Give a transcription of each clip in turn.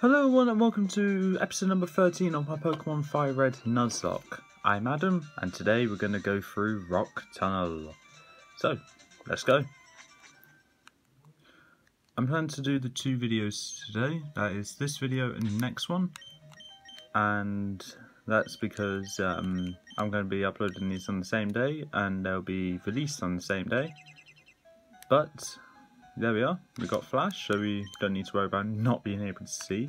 Hello everyone and welcome to episode number 13 of my Pokemon FireRed Nuzlocke. I'm Adam and today we're going to go through Rock Tunnel. So, let's go. I'm planning to do the two videos today, that is this video and the next one. And that's because um, I'm going to be uploading these on the same day and they'll be released on the same day. But there we are. We've got flash, so we don't need to worry about not being able to see.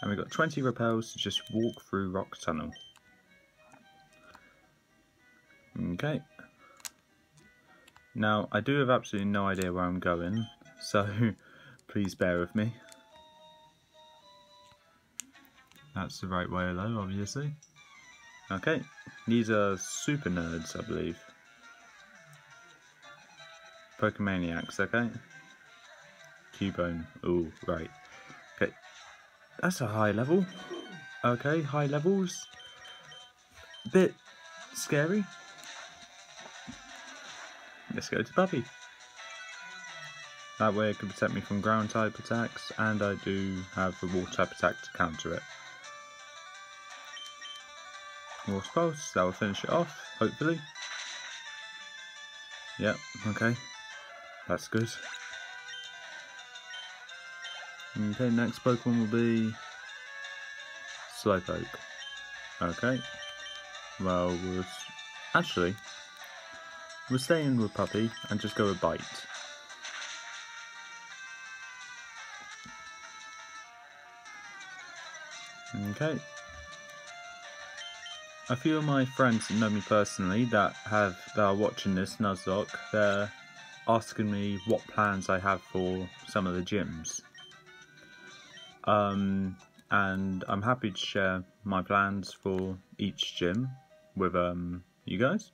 And we've got 20 repels to just walk through Rock Tunnel. Okay. Now, I do have absolutely no idea where I'm going, so please bear with me. That's the right way though, obviously. Okay, these are super nerds, I believe. Pokemaniacs, okay? Cubone. Oh, right. Okay. That's a high level. Okay, high levels. Bit scary. Let's go to Puppy. That way it can protect me from ground type attacks, and I do have a water type attack to counter it. Water Pulse, that will finish it off, hopefully. Yep, okay. That's good. Okay, next Pokemon will be Slowpoke. Okay. Well, we'll actually we'll stay in with Puppy and just go with Bite. Okay. A few of my friends that know me personally that have that are watching this Nuzlocke, they're asking me what plans I have for some of the gyms. Um, and I'm happy to share my plans for each gym with um, you guys.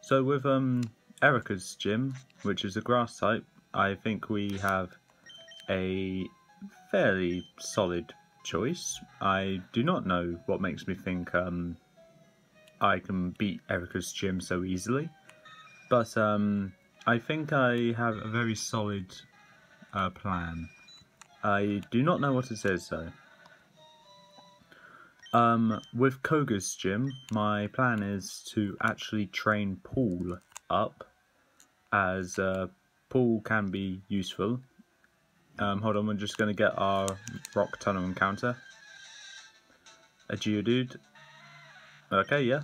So with um, Erika's gym, which is a grass type, I think we have a fairly solid choice. I do not know what makes me think um, I can beat Erika's gym so easily, but um, I think I have a very solid uh, plan. I do not know what it says though. Um, with Koga's gym, my plan is to actually train Paul up, as uh, Paul can be useful. Um, hold on, we're just going to get our Rock Tunnel encounter. A Geodude. Okay, yeah.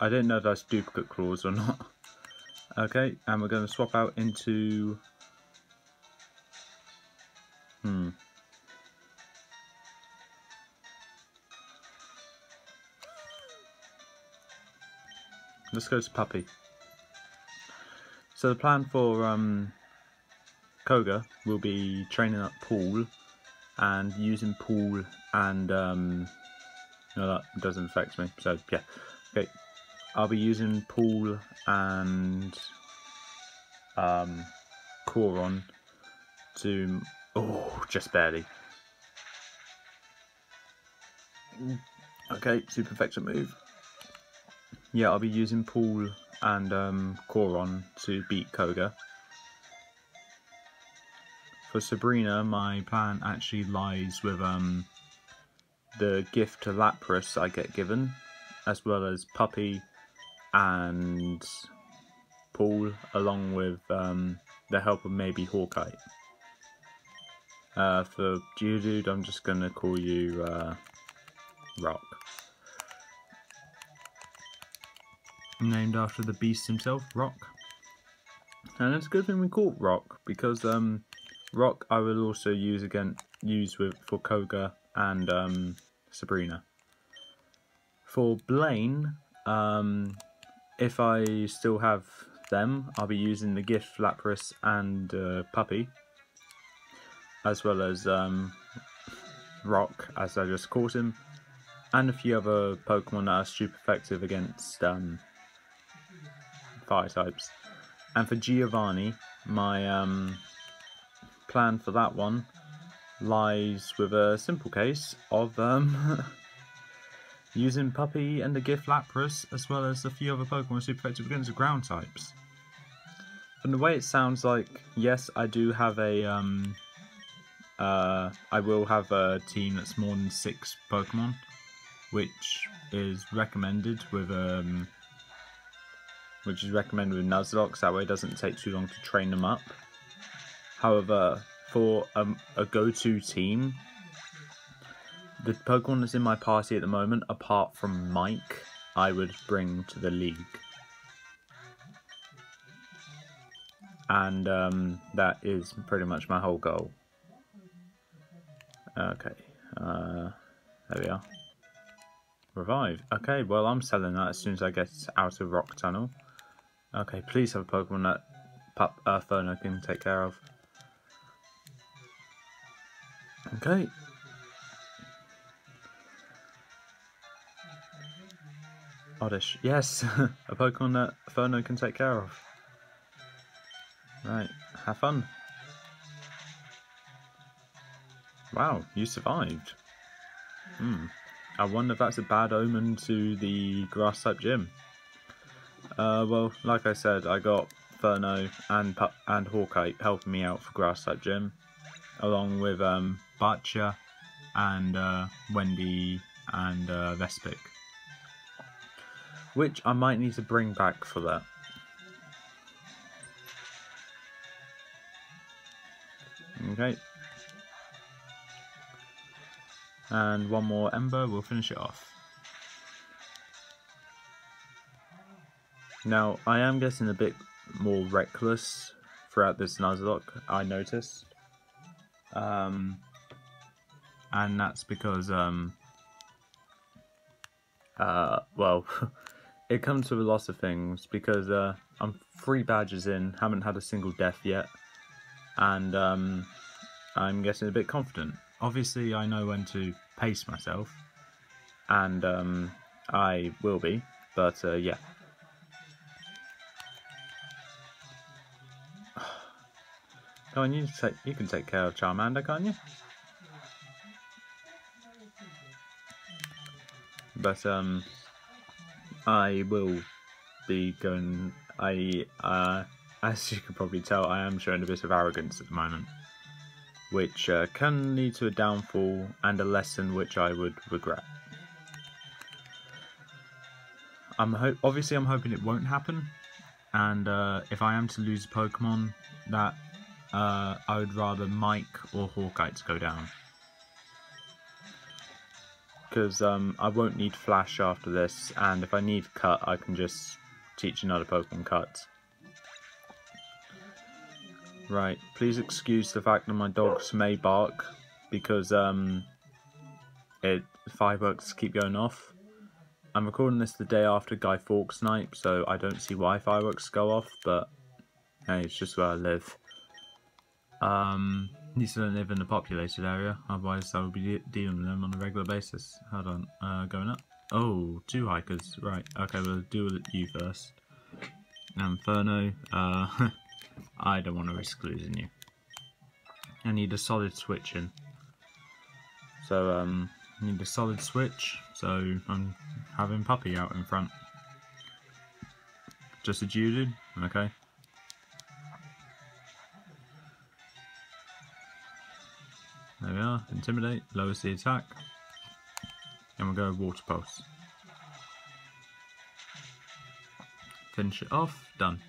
I didn't know if that's duplicate clause or not. Okay, and we're going to swap out into... Hmm. Let's go to Puppy. So the plan for um, Koga will be training up Paul and using Paul and um, no that doesn't affect me so yeah. Okay I'll be using Paul and um, Coron to oh just barely. Okay super effective move yeah, I'll be using Paul and um, Coron to beat Koga. For Sabrina, my plan actually lies with um, the gift to Lapras I get given, as well as Puppy and Paul, along with um, the help of maybe Hawkeye. Uh, for Geodude, I'm just going to call you uh, Rock. Named after the beast himself, Rock. And it's a good thing we call Rock because um, Rock I will also use again use with for Koga and um, Sabrina. For Blaine, um, if I still have them, I'll be using the Gift Lapras and uh, Puppy, as well as um, Rock, as I just caught him, and a few other Pokemon that are super effective against um, fire types. And for Giovanni, my um, plan for that one lies with a simple case of um, using Puppy and the Gift Lapras, as well as a few other Pokemon super effective against the ground types. From the way it sounds like, yes, I do have a um, uh, I will have a team that's more than six Pokemon, which is recommended with um, which is recommended with Nuzlocke. That way, it doesn't take too long to train them up. However, for um, a go-to team, the Pokemon that's in my party at the moment, apart from Mike, I would bring to the league. And um, that is pretty much my whole goal. Okay, uh, there we are. Revive. Okay, well I'm selling that as soon as I get out of Rock Tunnel. Okay, please have a Pokemon that Pup uh, can take care of. Okay. Oddish. Yes, a Pokemon that Ferno can take care of. Right, have fun. Wow, you survived. Hmm. I wonder if that's a bad omen to the grass type gym. Uh, well, like I said, I got Ferno and and Hawkeye helping me out for grass type gym, along with um, and uh, Wendy and uh, Vespic, which I might need to bring back for that. Okay. And one more Ember, we'll finish it off. Now, I am getting a bit more reckless throughout this Nuzlocke, I noticed. Um, and that's because, um, uh, well, it comes with a lot of things because uh, I'm three badges in, haven't had a single death yet, and um, I'm getting a bit confident. Obviously, I know when to pace myself, and um, I will be, but uh, yeah. Come on, you, take, you can take care of Charmander, can't you? But, um, I will be going, I, uh, as you can probably tell, I am showing a bit of arrogance at the moment which uh, can lead to a downfall and a lesson which I would regret. I'm obviously I'm hoping it won't happen, and uh, if I am to lose a Pokemon, that uh, I would rather Mike or Hawkeye to go down. Because um, I won't need Flash after this, and if I need Cut, I can just teach another Pokemon Cut. Right, please excuse the fact that my dogs may bark because um, it fireworks keep going off. I'm recording this the day after Guy Fawkes night, so I don't see why fireworks go off, but hey, it's just where I live. Um, these don't live in a populated area, otherwise I would be de dealing with them on a regular basis. Hold on, uh, going up. Oh, two hikers, right, okay, we'll do you first. Inferno, uh, I don't want to risk losing you. I need a solid switch in. So, um, I need a solid switch, so I'm having Puppy out in front. Just a Geodude? Okay. There we are, Intimidate, lowers the attack. And we'll go Water Pulse. Finish it off, done.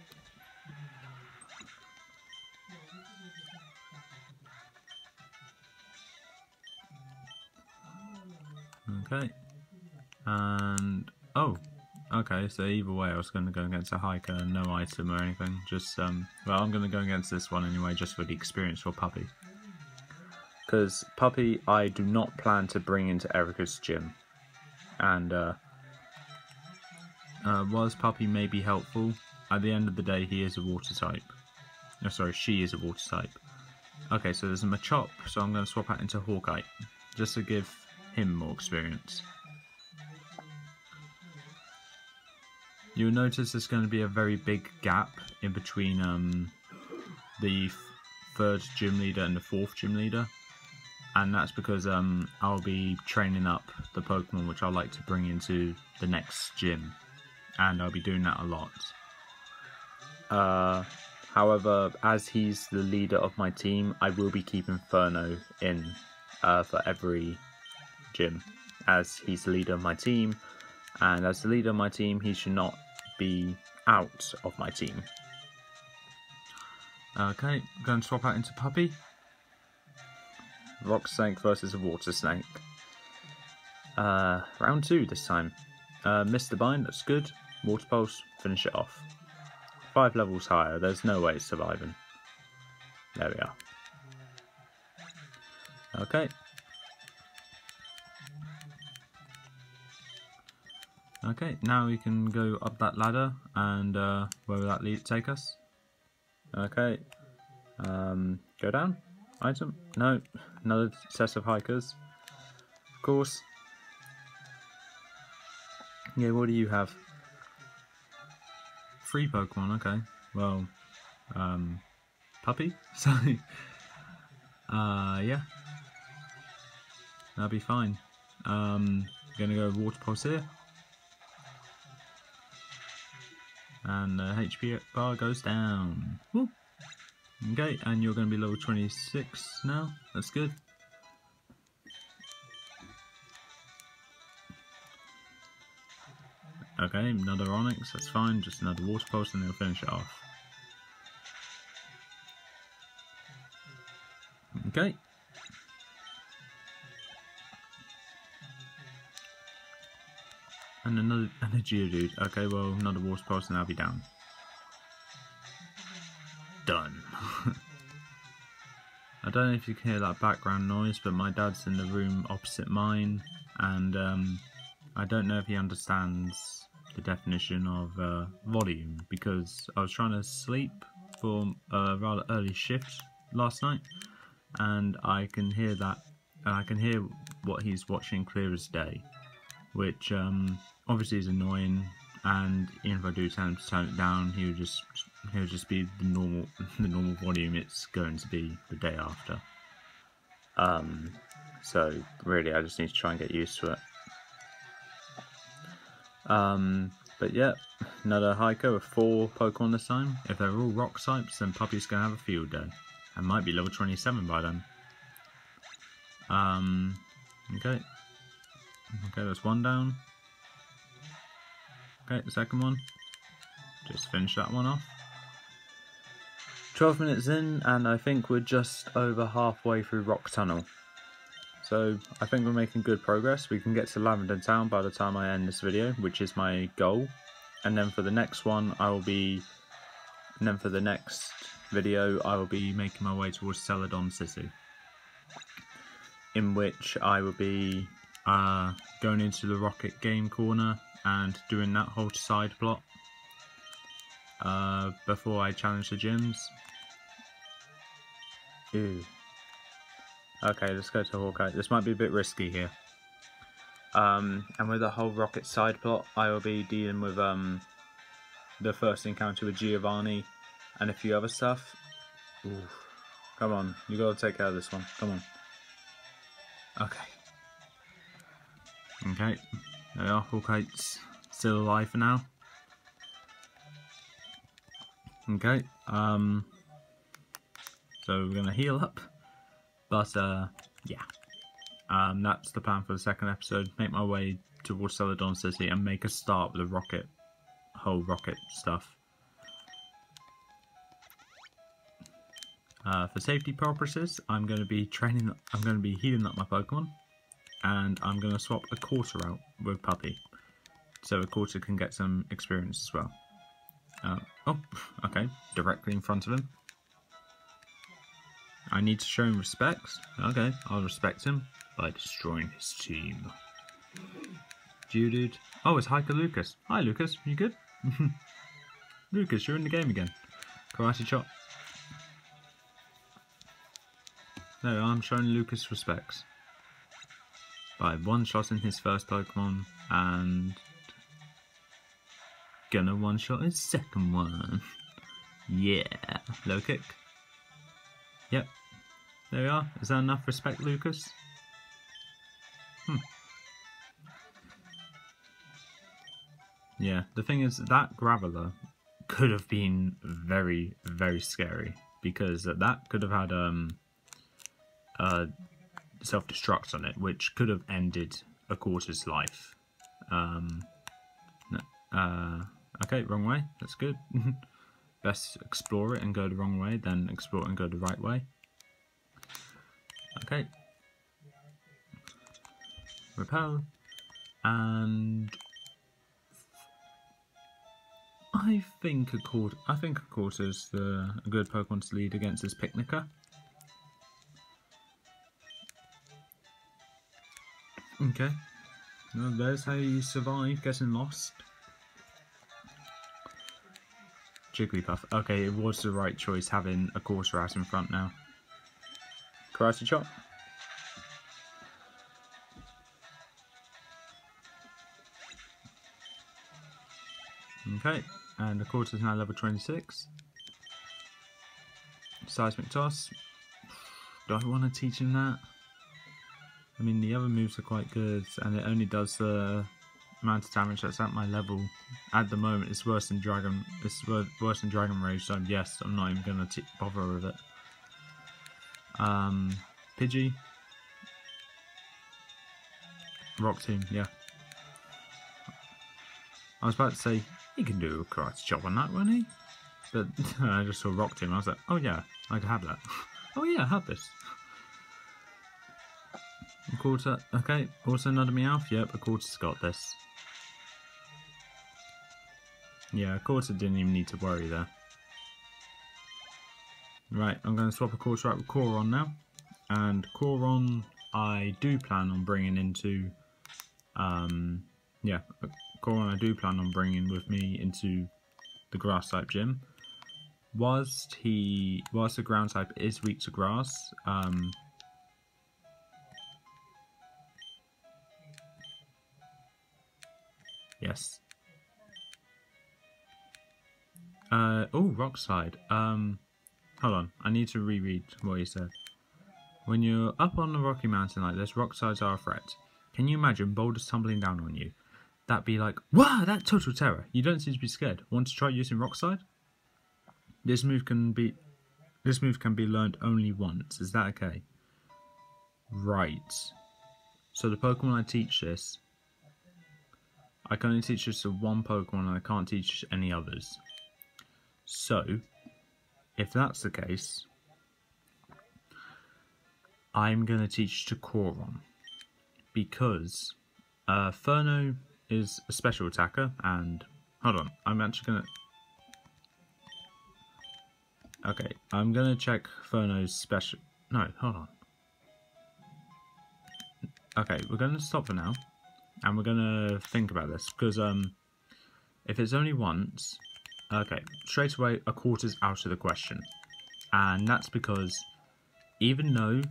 Okay. And, oh, okay, so either way I was going to go against a hiker, no item or anything, just, um, well, I'm going to go against this one anyway, just for the experience for Puppy. Because Puppy, I do not plan to bring into Erika's gym. And, uh, uh, whilst Puppy may be helpful, at the end of the day, he is a water type. Oh, sorry, she is a water type. Okay, so there's a Machop, so I'm going to swap out into Hawkeye, just to give him more experience. You'll notice there's going to be a very big gap in between um, the third gym leader and the fourth gym leader. And that's because um, I'll be training up the Pokemon which I like to bring into the next gym. And I'll be doing that a lot. Uh, However, as he's the leader of my team, I will be keeping Furno in uh, for every gym, as he's the leader of my team, and as the leader of my team, he should not be out of my team. Okay, going to swap out into Puppy. Rock Snake versus a Water Snake. Uh, round two this time. Uh, Mr. Bind, that's good. Water Pulse, finish it off. Five levels higher, there's no way it's surviving. There we are. Okay. Okay, now we can go up that ladder and uh, where will that lead take us? Okay. Um, go down? Item? No. Another set of hikers. Of course. Yeah, what do you have? Free Pokemon, okay. Well, um, puppy? So, uh, yeah. That'll be fine. Um, gonna go Water Pulse here. And the HP bar goes down. Woo. Okay, and you're going to be level 26 now. That's good. Okay, another Onix. that's fine. Just another Water Pulse and they'll finish it off. Okay. And another and a Geodude. Okay, well, another Water Pulse and I'll be down. Done. I don't know if you can hear that background noise, but my dad's in the room opposite mine, and um, I don't know if he understands the definition of uh, volume because I was trying to sleep for a rather early shift last night, and I can hear that. And I can hear what he's watching clear as day, which um, obviously is annoying. And even if I do tell him to turn it down, he would just would just be the normal the normal volume it's going to be the day after. Um, so really, I just need to try and get used to it. Um, but yeah, another hiker with four Pokemon this time. If they're all rock types, then Puppy's gonna have a field day. And might be level 27 by then. Um, okay. Okay, that's one down. Okay, the second one. Just finish that one off. 12 minutes in, and I think we're just over halfway through Rock Tunnel. So I think we're making good progress. We can get to Lavender Town by the time I end this video, which is my goal. And then for the next one, I will be... And then for the next video, I will be making my way towards Celadon City. In which I will be uh, going into the Rocket Game Corner and doing that whole side plot uh, before I challenge the gyms. Ooh. Okay, let's go to Hawkeye. This might be a bit risky here. Um, and with the whole Rocket side plot, I will be dealing with um, the first encounter with Giovanni and a few other stuff. Ooh. Come on, you gotta take care of this one. Come on. Okay. Okay, there we are. Hawkeye's still alive for now. Okay, um, so we're gonna heal up. But uh, yeah, um, that's the plan for the second episode. Make my way towards Celadon City and make a start with the rocket, whole rocket stuff. Uh, for safety purposes, I'm going to be training. I'm going to be healing up my Pokemon, and I'm going to swap a quarter out with Puppy, so a quarter can get some experience as well. Uh, oh, okay, directly in front of him. I need to show him respect. Okay, I'll respect him by destroying his team. dude. Oh, it's Hiker Lucas. Hi, Lucas. You good? Lucas, you're in the game again. Karate chop. No, I'm showing Lucas respects. By one-shotting his first Pokemon and gonna one-shot his second one. yeah. Low kick. Yep, there we are. Is that enough respect, Lucas? Hmm. Yeah, the thing is, that Graveler could have been very, very scary because that could have had um, uh, self-destruct on it, which could have ended a quarter's life. Um, uh, okay, wrong way. That's good. Best explore it and go the wrong way, then explore it and go the right way. Okay. Repel. And I think a quarter. I think a quarter is the a good Pokemon to lead against this Picnicker. Okay. Well, there's how you survive getting lost. Jigglypuff. Okay, it was the right choice having a quarter out in front now. Karate chop. Okay, and the quarter is now level 26. Seismic toss. Do I want to teach him that? I mean, the other moves are quite good, and it only does the amount of damage that's at my level. At the moment, it's worse than Dragon. It's worse than Dragon Rage. So yes, I'm not even gonna bother with it. Um, Pidgey. Rock Tomb yeah. I was about to say he can do a karate chop on that, won't he? But I just saw Rock Tomb. I was like, oh yeah, I can have that. oh yeah, I have this. A quarter. Okay, also another Meowth. Yep, a quarter's got this. Yeah, a quarter didn't even need to worry there. Right, I'm going to swap a quarter out with Coron now. And Coron, I do plan on bringing into... Um, yeah, Coron I do plan on bringing with me into the grass type gym. Whilst he, whilst the ground type is weak to grass, um, Yes. Uh, oh, rock slide. Um, hold on. I need to reread what he said. When you're up on a rocky mountain like this, rock slides are a threat. Can you imagine boulders tumbling down on you? That'd be like, wow, that total terror. You don't seem to be scared. Want to try using rock slide? This move can be, this move can be learned only once. Is that okay? Right. So the Pokemon I teach this I can only teach this to one Pokemon and I can't teach any others. So, if that's the case, I'm going to teach to Coron. Because uh, Furno is a special attacker and... Hold on, I'm actually going to... Okay, I'm going to check Furno's special... No, hold on. Okay, we're going to stop for now and we're gonna think about this because um, if it's only once, okay, straight away a quarter's out of the question, and that's because even though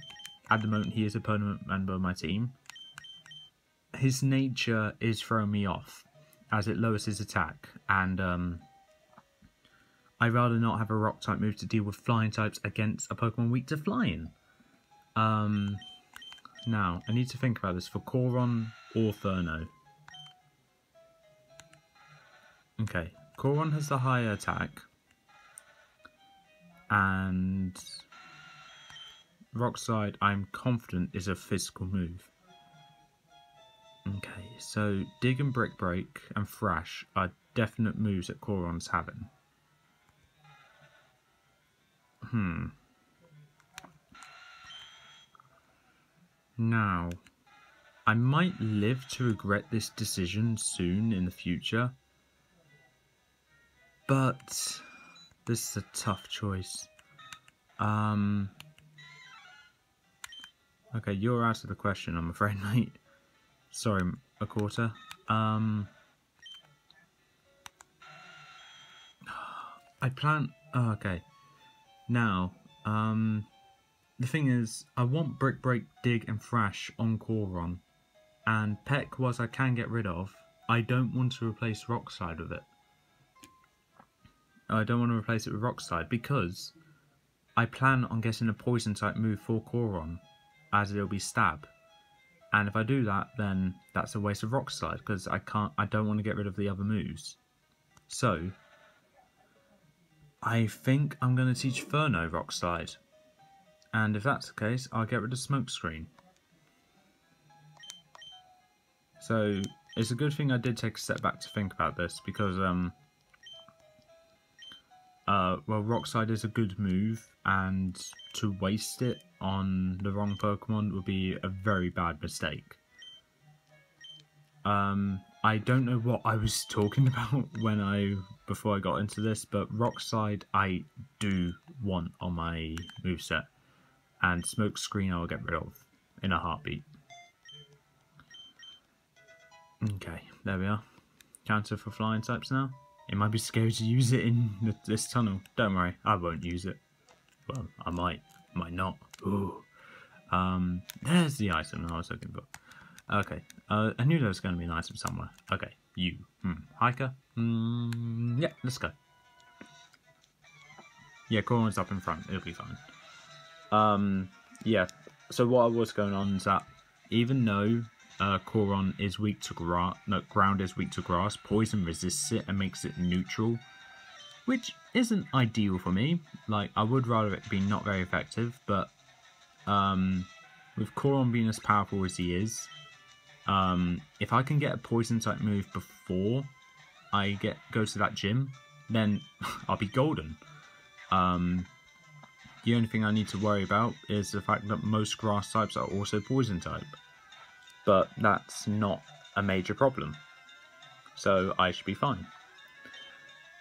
at the moment he is a permanent member of my team, his nature is throwing me off as it lowers his attack, and um, I'd rather not have a rock type move to deal with flying types against a Pokemon weak to flying. Um, now, I need to think about this for Coron or Furno. Okay, Coron has the higher attack. And Rock Slide, I'm confident, is a physical move. Okay, so Dig and Brick Break and Thrash are definite moves that Coron's having. Hmm. Now, I might live to regret this decision soon in the future, but this is a tough choice. Um, okay, you're out of the question, I'm afraid, mate. Sorry, a quarter. Um, I plan. Oh, okay. Now, um, the thing is, I want Brick Break, Dig and Thrash on Coron. And Peck, was I can get rid of, I don't want to replace Rock Slide with it. I don't want to replace it with Rock Slide because I plan on getting a Poison type move for Coron, as it'll be Stab. And if I do that, then that's a waste of Rock Slide because I can't. I don't want to get rid of the other moves. So I think I'm going to teach Furno Rock Slide. And if that's the case, I'll get rid of Smokescreen. So, it's a good thing I did take a step back to think about this, because, um... Uh, well, Rock Slide is a good move, and to waste it on the wrong Pokemon would be a very bad mistake. Um, I don't know what I was talking about when I before I got into this, but Rock Slide I do want on my moveset, and Smoke Screen I'll get rid of in a heartbeat. Okay, there we are. Counter for flying types now. It might be scary to use it in this tunnel. Don't worry, I won't use it. Well, I might, might not. Ooh. Um, there's the item I was looking for. Okay, uh, I knew there was going to be an item somewhere. Okay, you. Hmm. Hiker? Mm, yeah, let's go. Yeah, Coron's up in front. It'll be fine. Um, yeah, so what I was going on is that even though uh, Coron is weak to grass, no, ground is weak to grass, poison resists it and makes it neutral, which isn't ideal for me. Like, I would rather it be not very effective, but um, with Coron being as powerful as he is, um, if I can get a poison type move before I get go to that gym, then I'll be golden. Um, the only thing I need to worry about is the fact that most grass types are also poison type. But that's not a major problem. So I should be fine.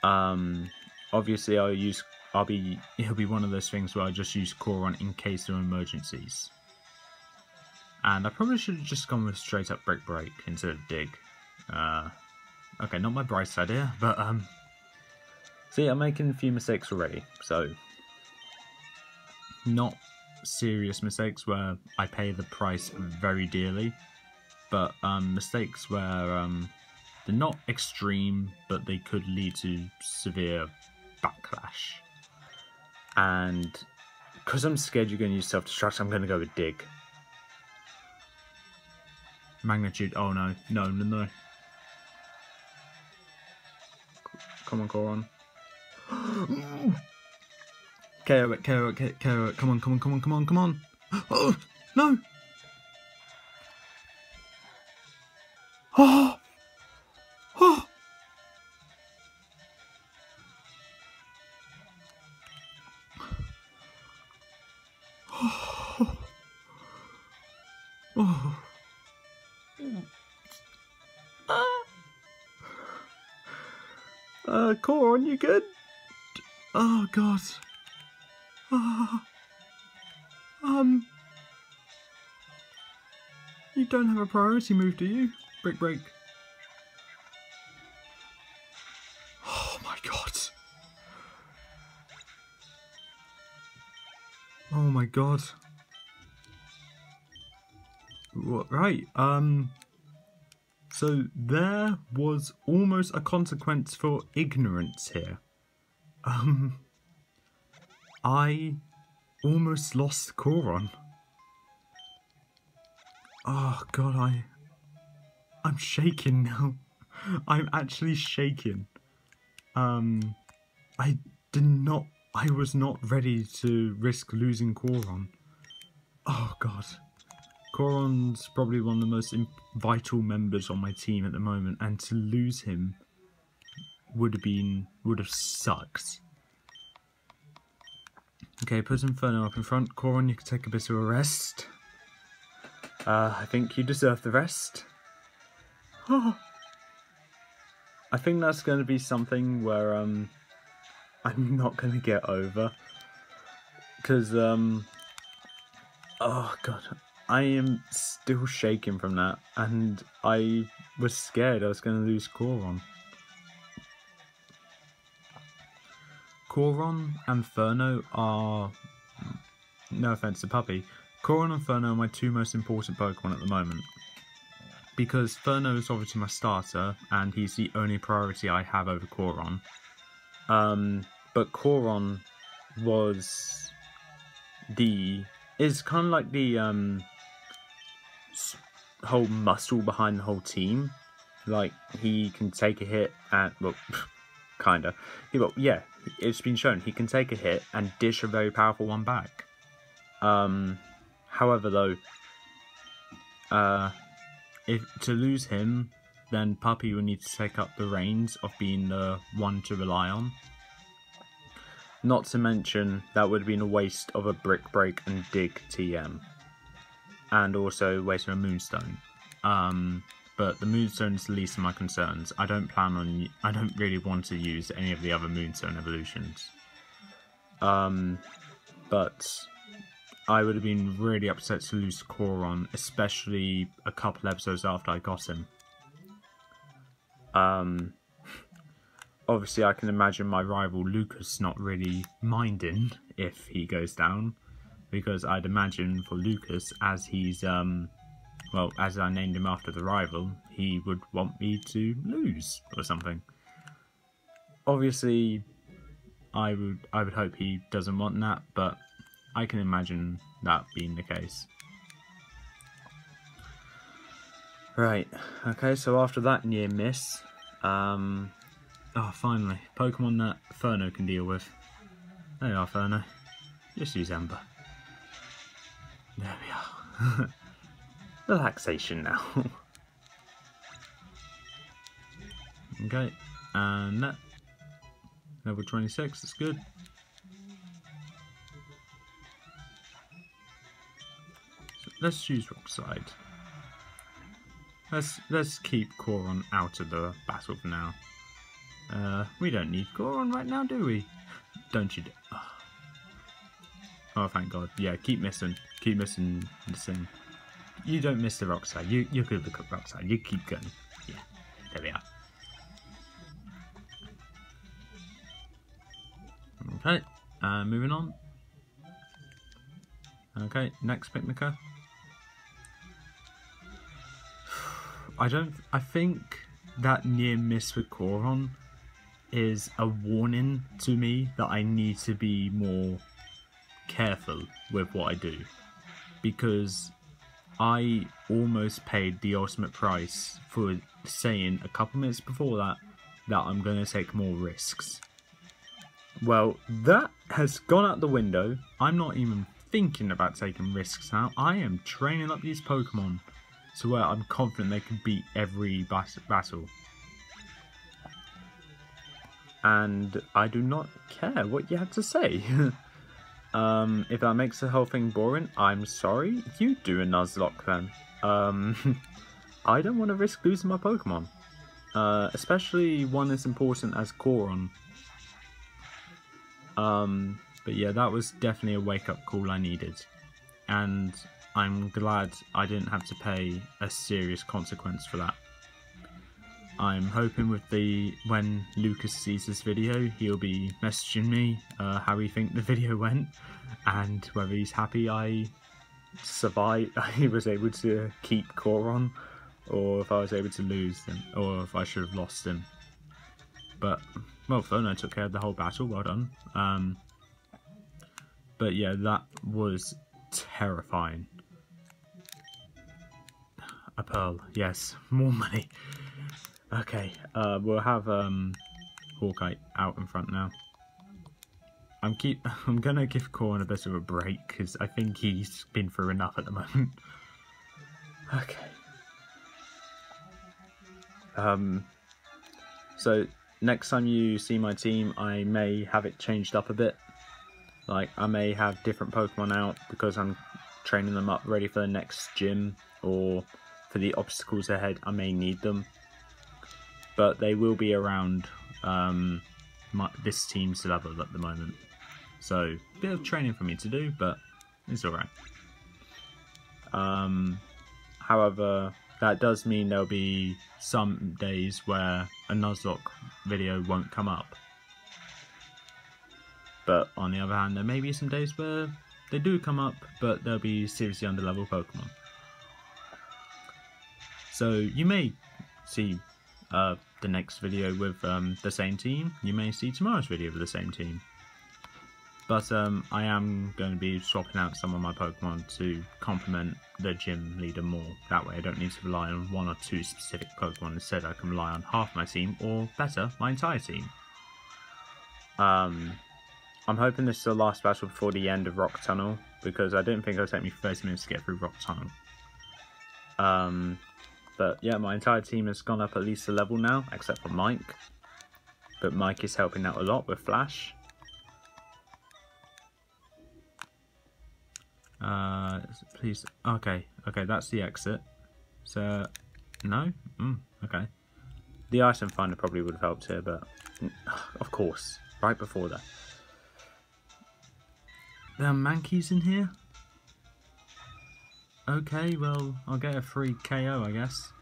Um, obviously I'll use I'll be it'll be one of those things where I just use Coron in case of emergencies. And I probably should have just gone with straight up Brick Break instead of Dig. Uh, okay, not my brightest idea, but um, see, I'm making a few mistakes already, so not serious mistakes where I pay the price very dearly, but um, mistakes where um, they're not extreme, but they could lead to severe backlash. And because I'm scared you're going to use self-destruct, I'm going to go with Dig. Magnitude. Oh no. No, no, no. Come on, Coron. KO it, KO it, KO it. Come on, come on, come on, come on, come on. Oh, no. Oh. Oh. Oh. oh. Uh, Coron, you good? Oh, God. Oh. Um. You don't have a priority move, do you? Brick break. Oh my god. Oh my god. What, right, um, so there was almost a consequence for ignorance here. Um, I almost lost Koron. Oh god, I, I'm shaking now. I'm actually shaking. Um, I did not, I was not ready to risk losing Koron. Oh god. Koron's probably one of the most vital members on my team at the moment, and to lose him would have been would have sucked. Okay, put Inferno up in front. Coron, you can take a bit of a rest. Uh, I think you deserve the rest. Oh. I think that's going to be something where um, I'm not going to get over. Because, um, oh god, I am still shaking from that, and I was scared I was going to lose Coron. Coron and Furno are, no offense to Puppy, Coron and Furno are my two most important Pokemon at the moment. Because Furno is obviously my starter, and he's the only priority I have over Coron. Um, but Coron was the is kind of like the um whole muscle behind the whole team. Like he can take a hit and well, kinda. Well, yeah, it's been shown he can take a hit and dish a very powerful one back. Um, however, though, uh, if to lose him, then Puppy will need to take up the reins of being the one to rely on. Not to mention, that would have been a waste of a Brick Break and Dig TM. And also waste of a Moonstone. Um, but the Moonstone is the least of my concerns. I don't plan on, I don't really want to use any of the other Moonstone evolutions. Um, but I would have been really upset to lose Koron, especially a couple episodes after I got him. Um, obviously I can imagine my rival Lucas not really minding if he goes down because I'd imagine for Lucas as he's um well as I named him after the rival he would want me to lose or something obviously I would I would hope he doesn't want that but I can imagine that being the case right okay so after that near miss um Oh, finally. Pokemon that Furno can deal with. There you are. Just use Ember. There we are. Relaxation now. okay, and that. Level 26, that's good. So let's use Rock Slide. Let's let's keep Koron out of the battle for now. Uh, we don't need Goron right now, do we? Don't you? Oh. oh, thank God. Yeah, keep missing. Keep missing this thing. You don't miss the rock side. You, you're good with the rock side. You keep going. Yeah, there we are. Okay, uh, moving on. Okay, next Picnicker. I don't. I think that near miss with Koron is a warning to me that I need to be more careful with what I do because I almost paid the ultimate price for saying a couple minutes before that that I'm going to take more risks. Well, that has gone out the window. I'm not even thinking about taking risks now. I am training up these Pokemon to where I'm confident they can beat every battle and I do not care what you have to say. um, if that makes the whole thing boring, I'm sorry. You do a Nuzlocke then. Um, I don't want to risk losing my Pokemon. Uh, especially one as important as Koron. Um, but yeah, that was definitely a wake-up call I needed. And I'm glad I didn't have to pay a serious consequence for that. I'm hoping with the when Lucas sees this video, he'll be messaging me uh, how he think the video went and whether he's happy I survived, I was able to keep Koron, or if I was able to lose him, or if I should have lost him. But well, Furno took care of the whole battle. Well done. Um, but yeah, that was terrifying. A pearl, yes, more money. Okay, uh, we'll have um, Hawkeye out in front now. I'm keep. I'm gonna give Corn a bit of a break because I think he's been through enough at the moment. okay. Um. So next time you see my team, I may have it changed up a bit. Like I may have different Pokemon out because I'm training them up ready for the next gym or for the obstacles ahead. I may need them but they will be around um, my, this team's level at the moment. So, a bit of training for me to do, but it's alright. Um, however, that does mean there'll be some days where a Nuzlocke video won't come up. But on the other hand, there may be some days where they do come up, but they'll be seriously under level Pokemon. So you may see uh, the next video with um, the same team, you may see tomorrow's video with the same team. But um, I am going to be swapping out some of my Pokemon to complement the gym leader more. That way I don't need to rely on one or two specific Pokemon. Instead I can rely on half my team, or better, my entire team. Um, I'm hoping this is the last battle before the end of Rock Tunnel because I didn't think it would take me 30 minutes to get through Rock Tunnel. Um, but yeah, my entire team has gone up at least a level now, except for Mike. But Mike is helping out a lot with Flash. Uh, please. Okay, okay, that's the exit. So, no? Mm, okay. The item finder probably would have helped here, but of course, right before that. There are mankeys in here? Okay, well, I'll get a free KO, I guess.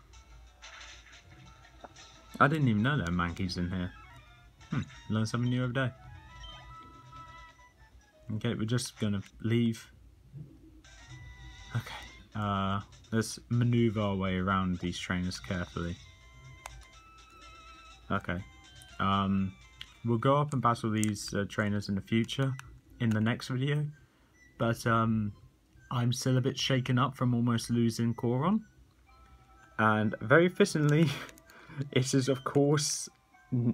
I didn't even know there were mankeys in here. Hmm, learn something new every day. Okay, we're just gonna leave. Okay, uh, let's maneuver our way around these trainers carefully. Okay, um, we'll go up and battle these uh, trainers in the future, in the next video, but um, I'm still a bit shaken up from almost losing Koron. And very fittingly, it is of course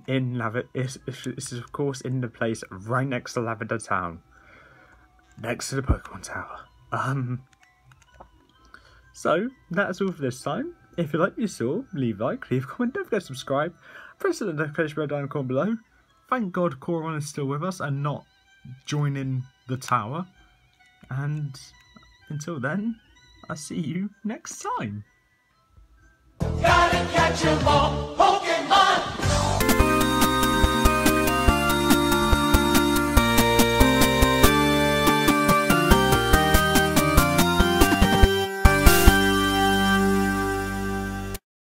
in Lava. It is of course in the place right next to Lavender Town, next to the Pokemon Tower. Um. So that's all for this time. If you like what you saw, leave a like, leave a comment, don't forget to subscribe, press the notification bell down in the corner below. Thank God Koron is still with us and not joining the tower. And until then, I'll see you next time.